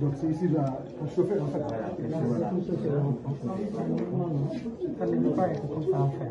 Donc c'est ici la, le chauffeur en fait. Ça ne peut pas être comme ça en fait.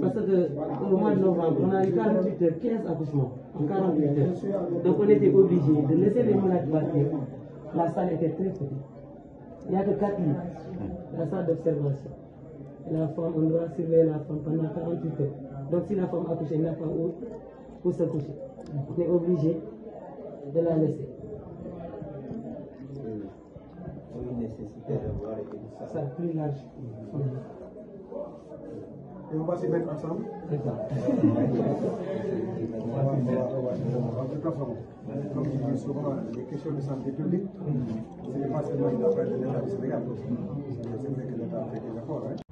Parce que au mois de novembre, on a eu 48 heures, 15 accouchements en 48 heures. Donc on était obligé de laisser les malades partir. La salle était très petite. Il n'y a que 4 lits. La salle d'observation. La femme, on doit surveiller la femme pendant 48 heures. Donc si la femme a accouché, il n'a pas où, où se coucher. On est obligé de la laisser. une nécessité d'avoir une Ça, salle. plus large. Et Terima kasih banyak Assam. Terima kasih hmm. banyak.